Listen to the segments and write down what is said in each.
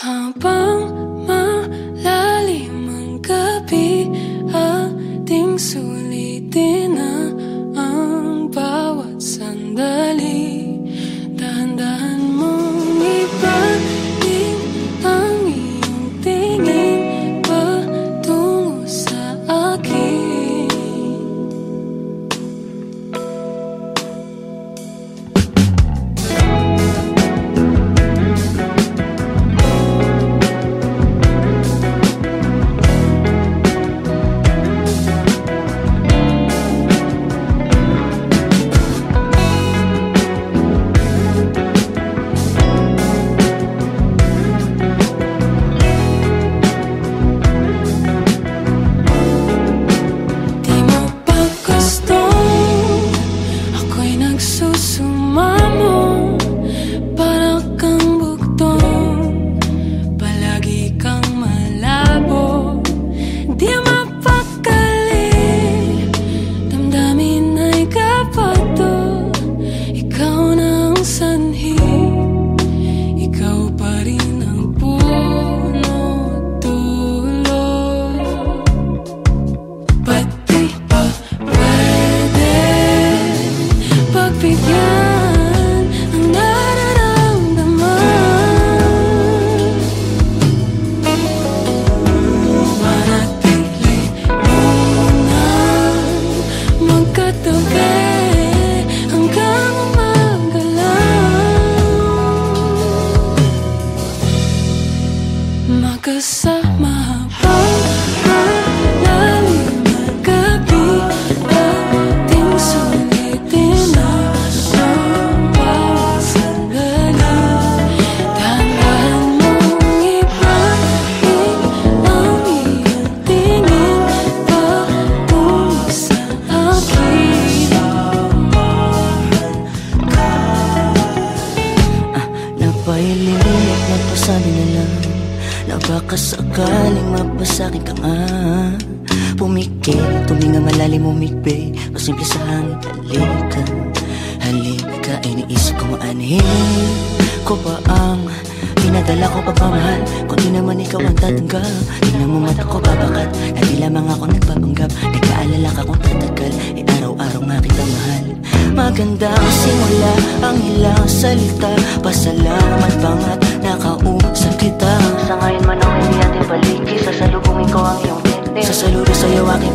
好吧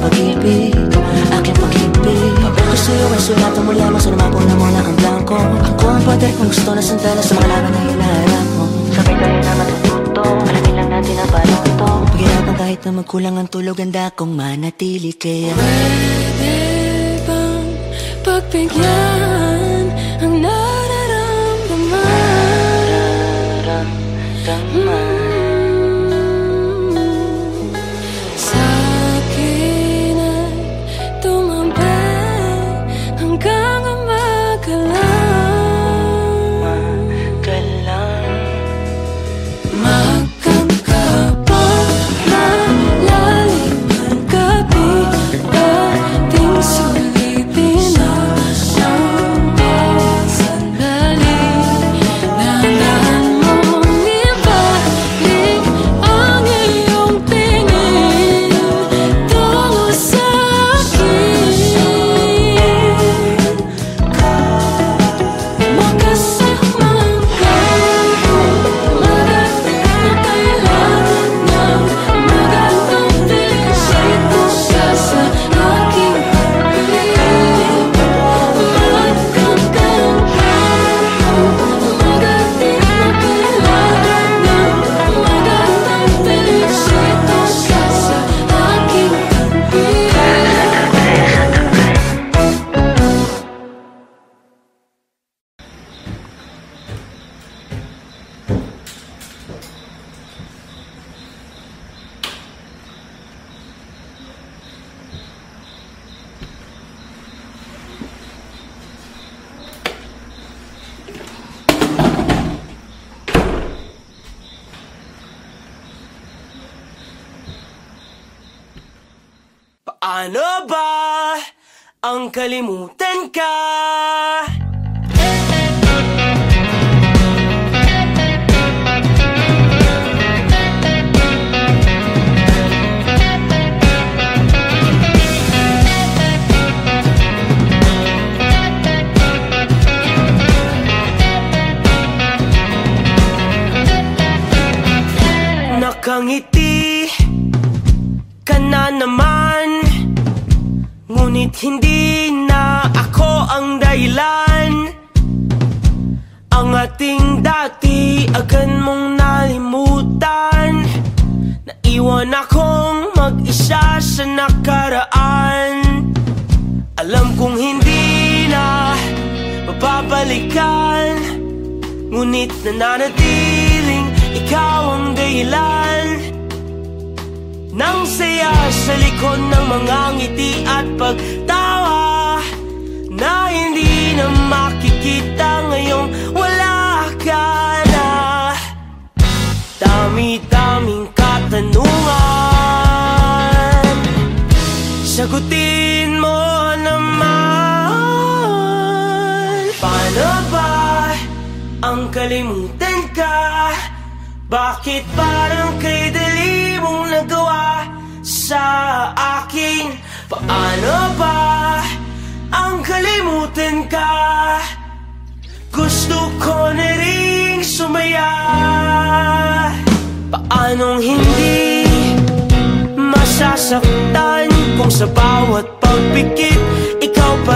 pag-ibig Aking pag-ibig. Pabago sa'yo ay sulatan mo lamang Sa lumapong na muna ang blanco. Ako ang pader kung gusto na sandala Sa mga laban na hinaharap mo. Sabay tayo na matututo Alamin lang natin ang parang ito Paghirapan kahit na magkulang ang tulog Handa kong manatili kaya. Pwede bang pagbigyan Ang nararamdaman? Nararamdaman. Paano ba ang kalimutan ka? Nakangiti ka na naman Ngunit hindi na ako ang dahilan. Ang ating dati agad mong nalimutan. Naiwan akong mag-isa sa nakaraan. Alam kong hindi na mapapalikan. Ngunit nananatiling ikaw ang dahilan Nang saya sa likod ng mga ngiti at pagtawa Na hindi na makikita ngayong wala ka na. Dami-daming katanungan. Sagutin mo naman. Paano ba ang kalimutan ka? Bakit parang kay dali mong nagawa sa akin? Paano ba ang kalimutan ka? Gusto ko na rin sumaya Paanong hindi masasaktan Kung sa bawat pagpikit Ikaw pa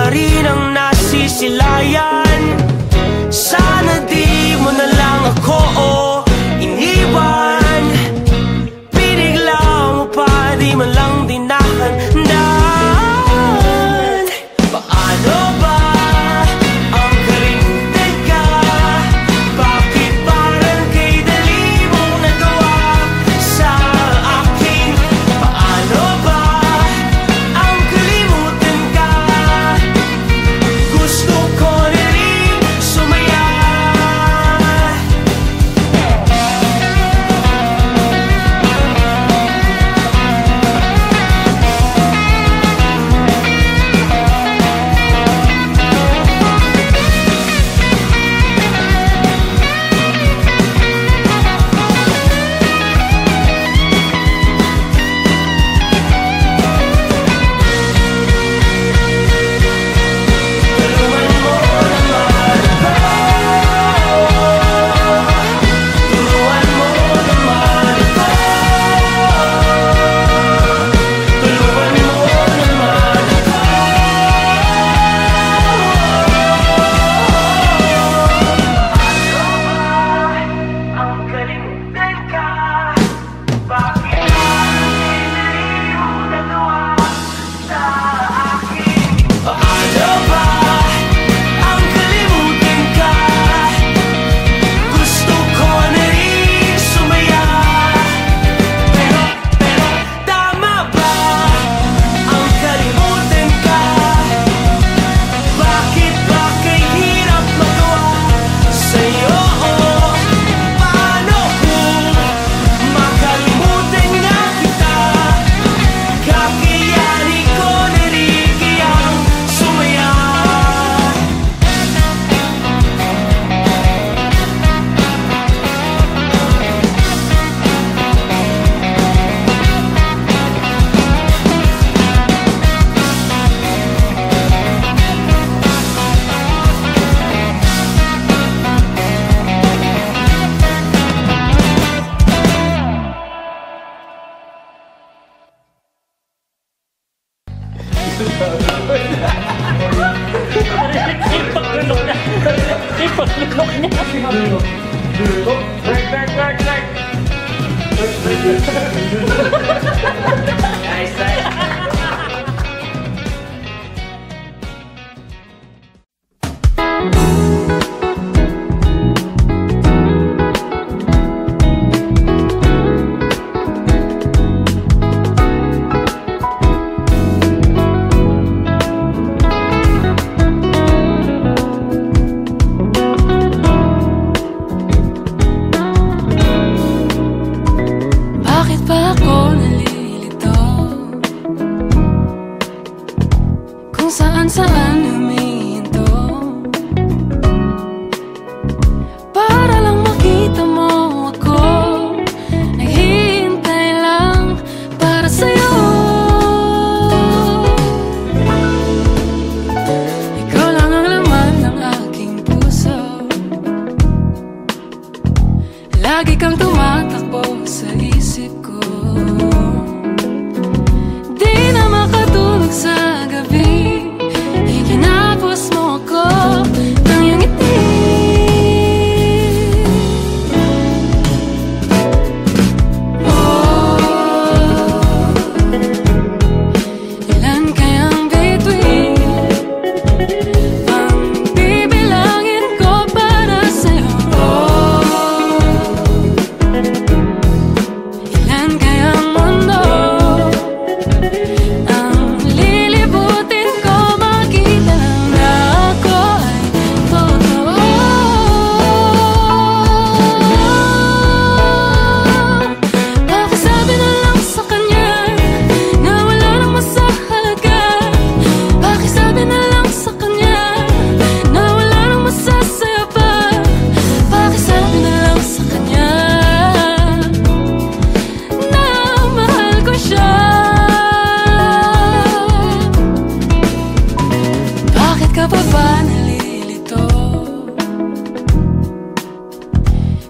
ba nalilito?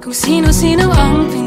Kung sino-sino ang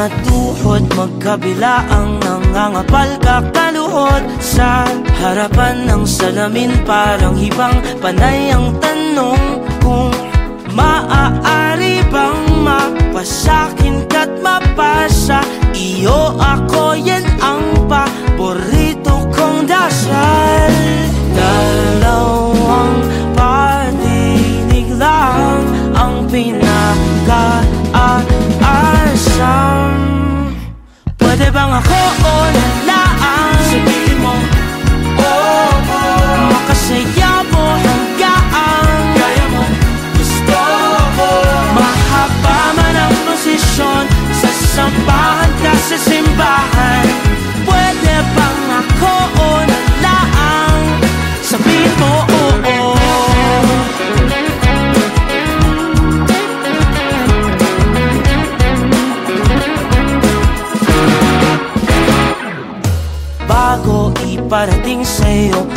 mga tuhod Magkabila ang nangangapal kakaluhod Sa harapan ng salamin Parang hibang panay ang tanong Kung maaari bang mapasakin ka't mapasa. Iyo ako yan ang paborito kong dasal. Dalaw bang ako o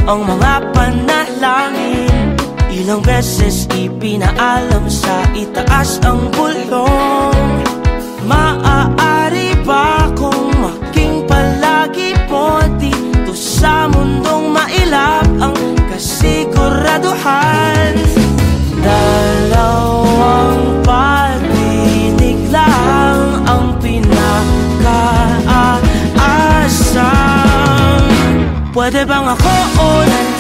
ang mga panalangin Ilang beses ipinaalam sa itaas ang bulong Maaari ba kung maging palagi ponti To sa mundong mailap ang kasiguraduhan? Pwede bang ako ulit?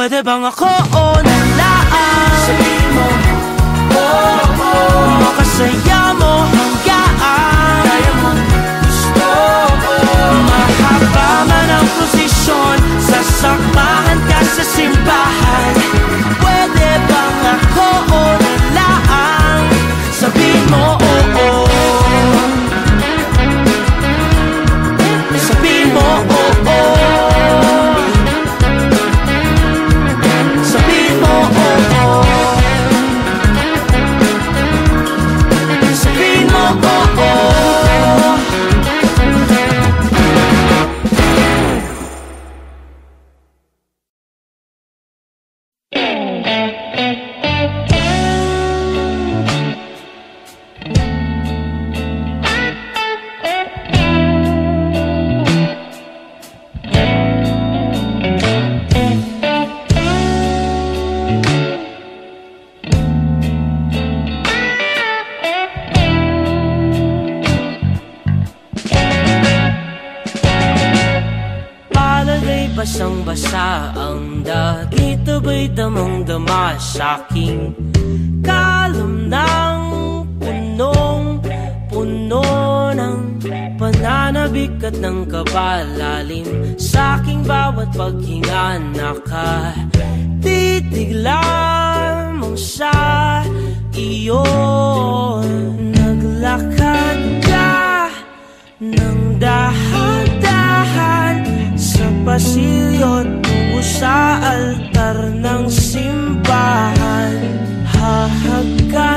Pwede bang ako? Oh. basang-basa ang dati Tabay damang-dama sa aking kalam ng punong-puno ng pananabik at ng kabalalim? Sa aking bawat paghinga nakatitig lamang sa iyo Naglakad ka ng dahan pasilyo tungo sa altar ng simbahan. Hahagkan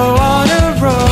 on a road